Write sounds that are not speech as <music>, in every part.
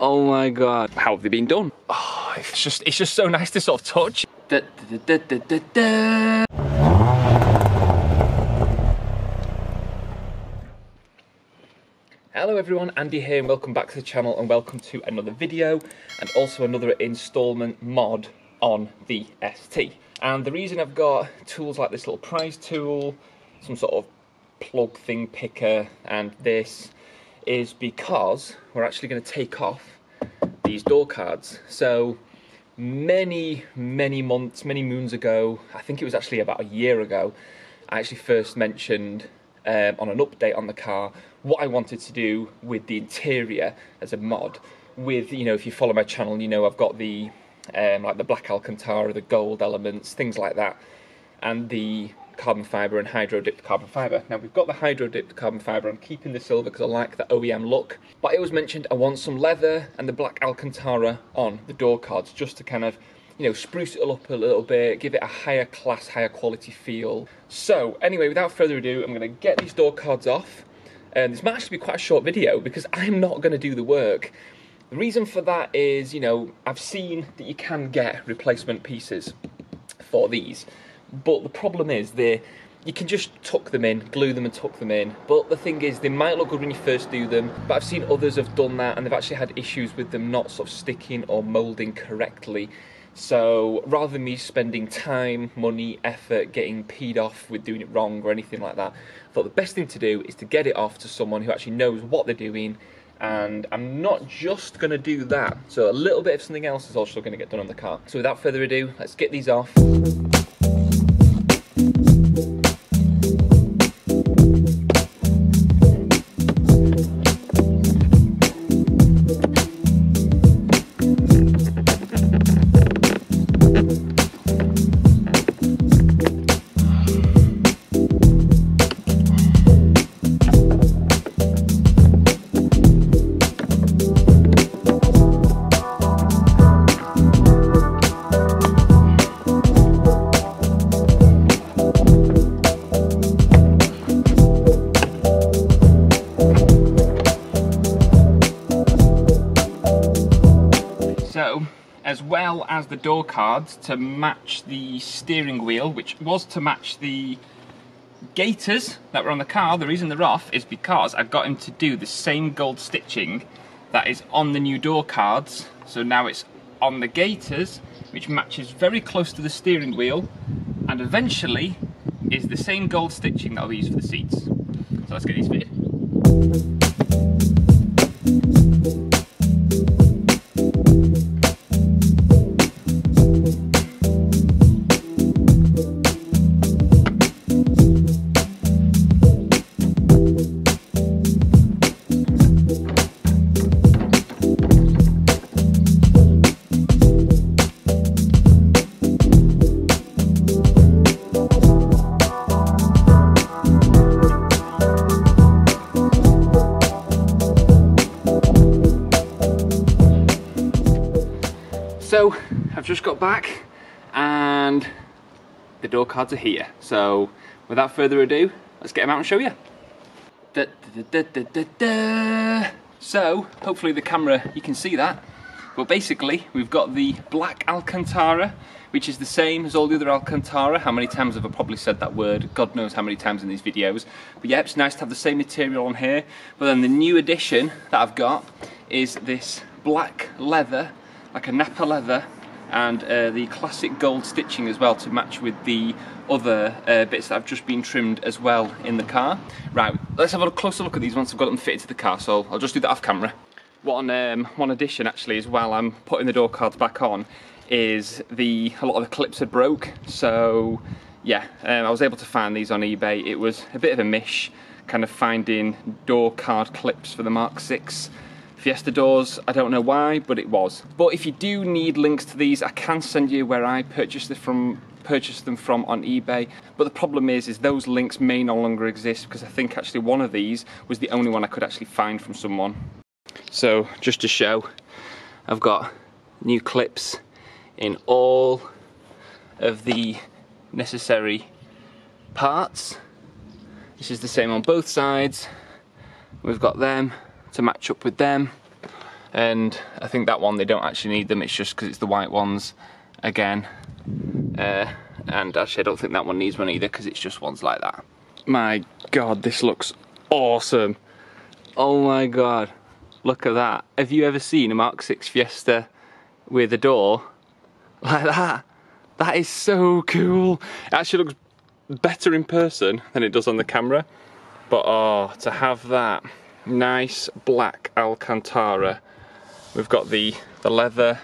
Oh my god. How have they been done? Oh, it's just it's just so nice to sort of touch. Da, da, da, Hello everyone, Andy here and welcome back to the channel and welcome to another video and also another installment mod on the ST. And the reason I've got tools like this little prize tool, some sort of plug thing picker and this is because we're actually going to take off these door cards. So many, many months, many moons ago, I think it was actually about a year ago, I actually first mentioned um, on an update on the car what I wanted to do with the interior as a mod. With, you know, if you follow my channel, you know I've got the um, like the black Alcantara, the gold elements, things like that, and the carbon fibre and hydro dipped carbon fibre. Now we've got the hydro dipped carbon fibre, I'm keeping the silver because I like the OEM look, but it was mentioned I want some leather and the black Alcantara on the door cards just to kind of you know, spruce it up a little bit, give it a higher class, higher quality feel. So, anyway, without further ado, I'm going to get these door cards off. And this might actually be quite a short video because I'm not going to do the work. The reason for that is, you know, I've seen that you can get replacement pieces for these. But the problem is they you can just tuck them in, glue them and tuck them in. But the thing is, they might look good when you first do them, but I've seen others have done that and they've actually had issues with them not sort of sticking or moulding correctly. So rather than me spending time, money, effort, getting peed off with doing it wrong or anything like that, I thought the best thing to do is to get it off to someone who actually knows what they're doing and I'm not just going to do that. So a little bit of something else is also going to get done on the car. So without further ado, let's get these off. Well as the door cards to match the steering wheel, which was to match the gaiters that were on the car. The reason they're off is because I got him to do the same gold stitching that is on the new door cards. So now it's on the gaiters, which matches very close to the steering wheel, and eventually is the same gold stitching that I'll use for the seats. So let's get these fitted. I've just got back and the door cards are here. So without further ado, let's get them out and show you. Da, da, da, so hopefully the camera, you can see that. But basically, we've got the black Alcantara, which is the same as all the other Alcantara. How many times have I probably said that word? God knows how many times in these videos. But yeah, it's nice to have the same material on here. But then the new addition that I've got is this black leather like a Nappa leather and uh, the classic gold stitching as well to match with the other uh, bits that have just been trimmed as well in the car. Right, let's have a closer look at these once I've got them fitted to the car, so I'll just do that off camera. One, um, one addition actually as well, I'm putting the door cards back on, is the a lot of the clips had broke, so yeah, um, I was able to find these on eBay. It was a bit of a mish, kind of finding door card clips for the Mark 6 Fiesta doors, I don't know why, but it was. But if you do need links to these, I can send you where I purchased them from purchased them from on eBay. But the problem is, is those links may no longer exist because I think actually one of these was the only one I could actually find from someone. So just to show, I've got new clips in all of the necessary parts. This is the same on both sides. We've got them to match up with them. and I think that one they don't actually need them, it's just because it's the white ones again. Uh, and actually I don't think that one needs one either because it's just ones like that. My god, this looks awesome. Oh my god, look at that. Have you ever seen a Mark 6 Fiesta with a door <laughs> like that? That is so cool. It actually looks better in person than it does on the camera. But oh, to have that nice black Alcantara. We've got the, the leather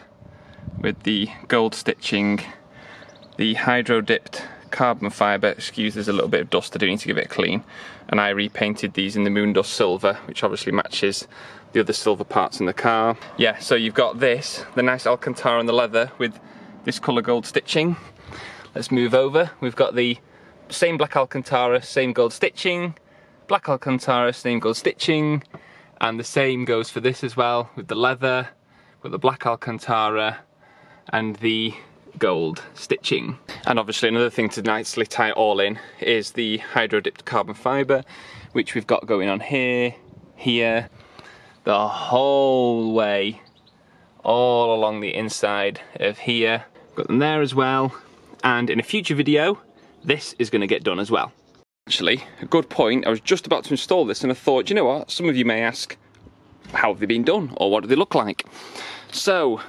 with the gold stitching, the hydro dipped carbon fibre, excuse there's a little bit of dust, I do need to give it a clean. And I repainted these in the Moondust Silver, which obviously matches the other silver parts in the car. Yeah, so you've got this, the nice Alcantara and the leather with this colour gold stitching. Let's move over. We've got the same black Alcantara, same gold stitching, black Alcantara, same gold stitching, and the same goes for this as well with the leather, with the black Alcantara, and the gold stitching. And obviously another thing to nicely tie all in is the hydro dipped carbon fibre, which we've got going on here, here, the whole way, all along the inside of here. Got them there as well. And in a future video, this is gonna get done as well. Actually, a good point, I was just about to install this and I thought, you know what, some of you may ask, how have they been done? Or what do they look like? So,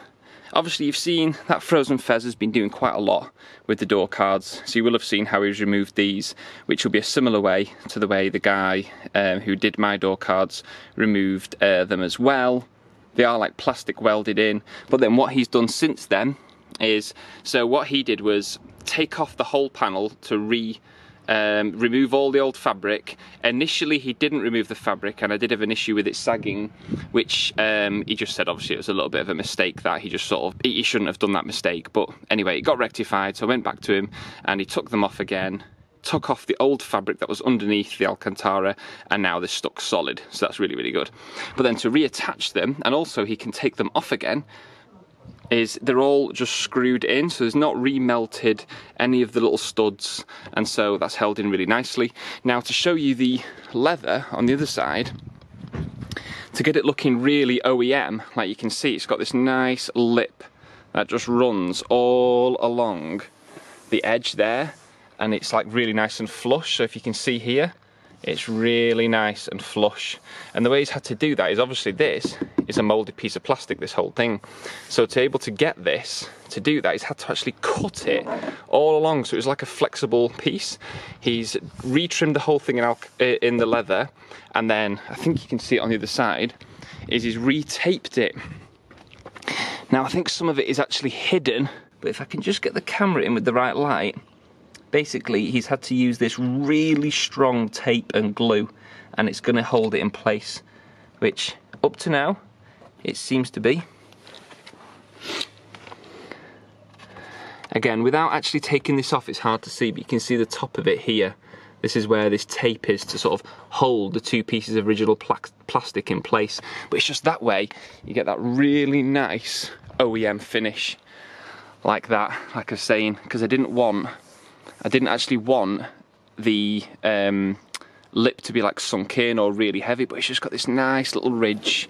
Obviously you've seen that Frozen Fez has been doing quite a lot with the door cards, so you will have seen how he's removed these, which will be a similar way to the way the guy um, who did my door cards removed uh, them as well. They are like plastic welded in, but then what he's done since then is, so what he did was take off the whole panel to re um, remove all the old fabric. Initially he didn't remove the fabric and I did have an issue with it sagging, which um, he just said obviously it was a little bit of a mistake that he just sort of, he shouldn't have done that mistake. But anyway, it got rectified, so I went back to him and he took them off again took off the old fabric that was underneath the Alcantara and now they're stuck solid so that's really really good but then to reattach them and also he can take them off again is they're all just screwed in so there's not remelted any of the little studs and so that's held in really nicely. Now to show you the leather on the other side to get it looking really OEM like you can see it's got this nice lip that just runs all along the edge there and it's like really nice and flush so if you can see here it's really nice and flush. And the way he's had to do that is obviously this is a moulded piece of plastic, this whole thing. So to be able to get this, to do that, he's had to actually cut it all along so it was like a flexible piece. He's retrimmed the whole thing in, in the leather and then, I think you can see it on the other side, is he's retaped it. Now I think some of it is actually hidden, but if I can just get the camera in with the right light, basically he's had to use this really strong tape and glue and it's going to hold it in place which up to now it seems to be. Again without actually taking this off it's hard to see but you can see the top of it here. This is where this tape is to sort of hold the two pieces of original pla plastic in place. But it's just that way you get that really nice OEM finish like that like I was saying because I didn't want I didn't actually want the um, lip to be like sunk in or really heavy, but it's just got this nice little ridge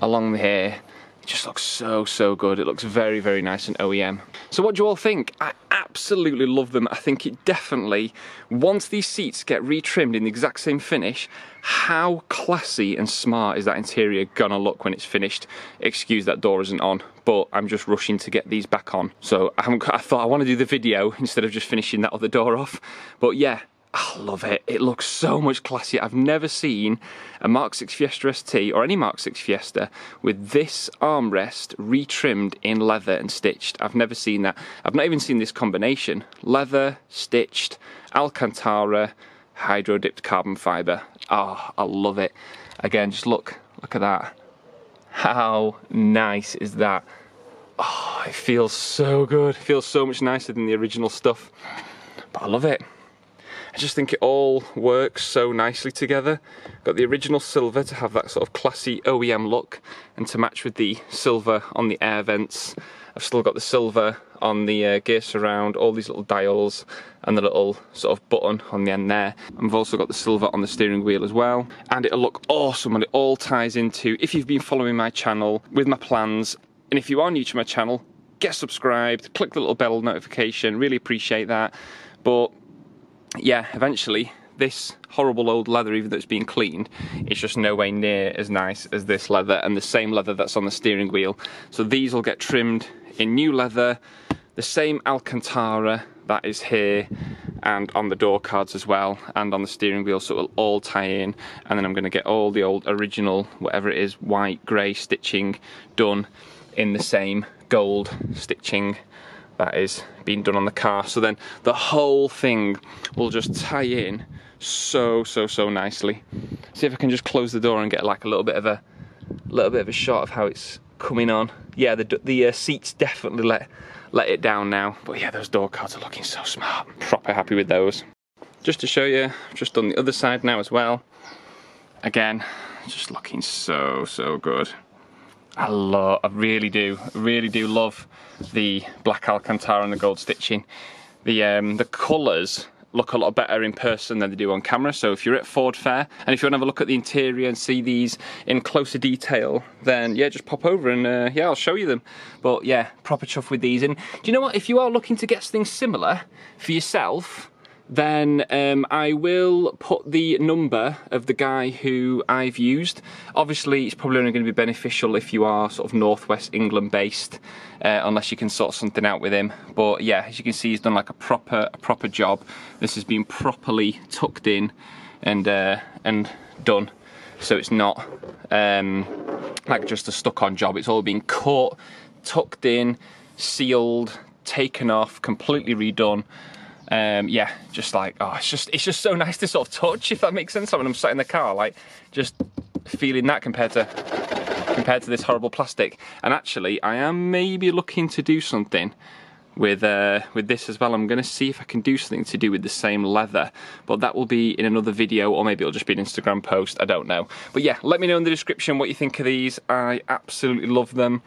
along the hair. Just looks so, so good. It looks very, very nice and OEM. So what do you all think? I absolutely love them. I think it definitely, once these seats get retrimmed in the exact same finish, how classy and smart is that interior gonna look when it's finished? Excuse that door isn't on, but I'm just rushing to get these back on. So I, I thought I want to do the video instead of just finishing that other door off. But yeah, I love it. It looks so much classier. I've never seen a Mark 6 Fiesta ST or any Mark 6 Fiesta with this armrest retrimmed in leather and stitched. I've never seen that. I've not even seen this combination. Leather, stitched, Alcantara, hydro dipped carbon fibre. Oh, ah, I love it. Again, just look, look at that. How nice is that? Oh, it feels so good. It feels so much nicer than the original stuff. But I love it. I just think it all works so nicely together. Got the original silver to have that sort of classy OEM look and to match with the silver on the air vents I've still got the silver on the uh, gear surround, all these little dials and the little sort of button on the end there. I've also got the silver on the steering wheel as well. And it'll look awesome and it all ties into, if you've been following my channel with my plans, and if you are new to my channel, get subscribed, click the little bell notification, really appreciate that. But yeah, eventually this horrible old leather, even though it's being cleaned, it's just no way near as nice as this leather and the same leather that's on the steering wheel. So these will get trimmed in new leather, the same Alcantara that is here and on the door cards as well and on the steering wheel so it'll all tie in and then I'm going to get all the old original whatever it is white grey stitching done in the same gold stitching that is being done on the car. So then the whole thing will just tie in so so so nicely. See if I can just close the door and get like a little bit of a little bit of a shot of how it's coming on. Yeah the, the uh, seats definitely let let it down now. But yeah those door cards are looking so smart. Proper happy with those. Just to show you just on the other side now as well. Again just looking so so good I love, I really do, really do love the black Alcantara and the gold stitching. The um, the colours look a lot better in person than they do on camera. So if you're at Ford Fair and if you want to have a look at the interior and see these in closer detail, then yeah, just pop over and uh, yeah, I'll show you them. But yeah, proper chuff with these. And do you know what? If you are looking to get things similar for yourself, then um, I will put the number of the guy who I've used. Obviously, it's probably only going to be beneficial if you are sort of northwest England based, uh, unless you can sort something out with him. But yeah, as you can see, he's done like a proper a proper job. This has been properly tucked in and uh, and done, so it's not um, like just a stuck-on job. It's all been cut, tucked in, sealed, taken off, completely redone um, yeah, just like oh, it's just it's just so nice to sort of touch, if that makes sense. When I'm sat in the car, like just feeling that compared to compared to this horrible plastic. And actually, I am maybe looking to do something with uh, with this as well. I'm going to see if I can do something to do with the same leather, but that will be in another video, or maybe it'll just be an Instagram post. I don't know. But yeah, let me know in the description what you think of these. I absolutely love them.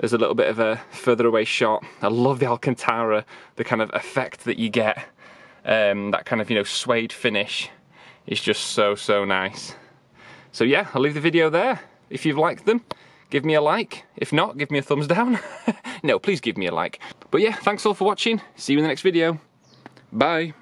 There's a little bit of a further away shot. I love the Alcantara, the kind of effect that you get. Um, that kind of, you know, suede finish is just so, so nice. So yeah, I'll leave the video there. If you've liked them, give me a like. If not, give me a thumbs down. <laughs> no, please give me a like. But yeah, thanks all for watching. See you in the next video. Bye.